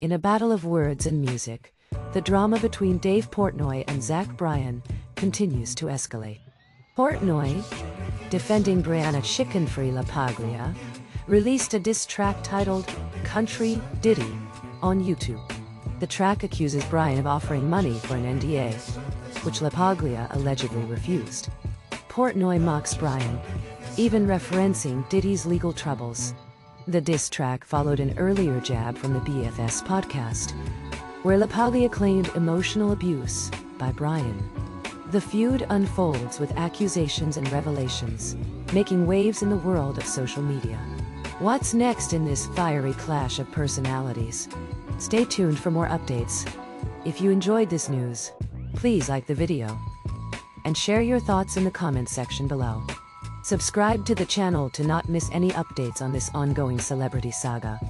In a battle of words and music, the drama between Dave Portnoy and Zach Bryan continues to escalate. Portnoy, defending Brianna Chickenfry LaPaglia, released a diss track titled Country Diddy on YouTube. The track accuses Bryan of offering money for an NDA, which LaPaglia allegedly refused. Portnoy mocks Bryan, even referencing Diddy's legal troubles. The diss track followed an earlier jab from the BFFs podcast, where LaPaglia claimed emotional abuse by Bryan. The feud unfolds with accusations and revelations, making waves in the world of social media. What's next in this fiery clash of personalities? Stay tuned for more updates. If you enjoyed this news, please like the video and share your thoughts in the comments section below. Subscribe to the channel to not miss any updates on this ongoing celebrity saga.